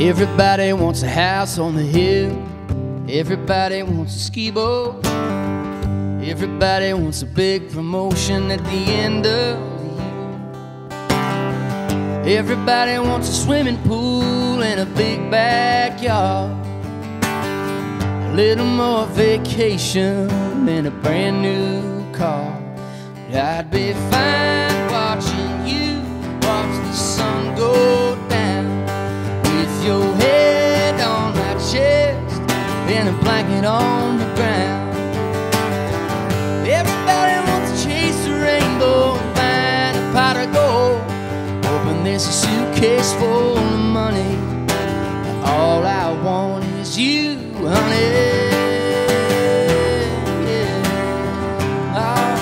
Everybody wants a house on the hill. Everybody wants a ski boat. Everybody wants a big promotion at the end of the year. Everybody wants a swimming pool and a big backyard. A little more vacation and a brand new car. But I'd be fine on the ground. Everybody wants to chase the rainbow and find a pot of gold. There's a suitcase full of money. All I want is you, honey. Oh.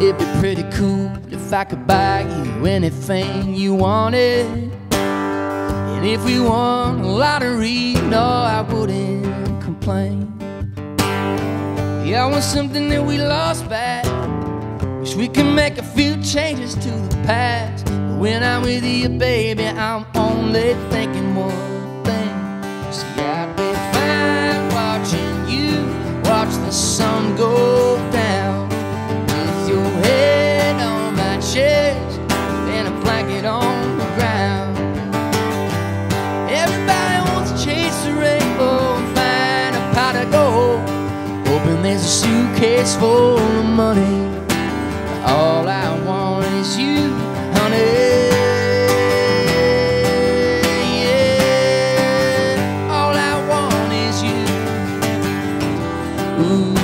It'd be pretty cool if I could buy you anything you wanted. And if we won a lottery, no, I wouldn't complain. Yeah, I want something that we lost back. Wish we could make a few changes to the past. But when I'm with you, baby, I'm only thinking one suitcase full of money. All I want is you, honey. Yeah, all I want is you. Ooh.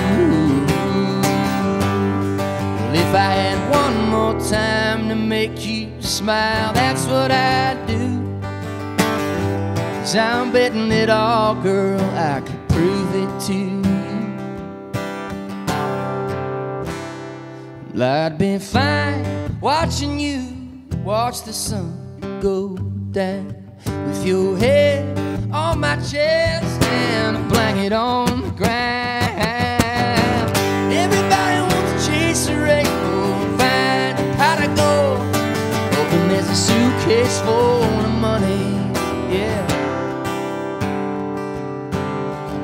Well, if I had one more time to make you smile, that's what I'd do. Cause I'm betting it all, girl, I could prove it to you. I'd be fine watching you watch the sun go down with your head on my chest and a blanket on the ground. Everybody wants to chase a rainbow and find a pot of gold, hoping there's a suitcase full of money. Yeah.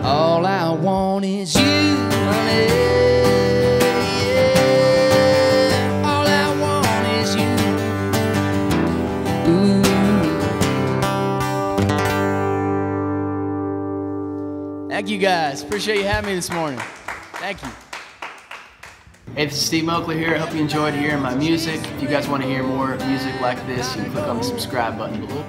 All I want is you, honey. Thank you guys. Appreciate you having me this morning. Thank you. Hey, this is Steve Moakler here. I hope you enjoyed hearing my music. If you guys want to hear more music like this, you can click on the subscribe button below.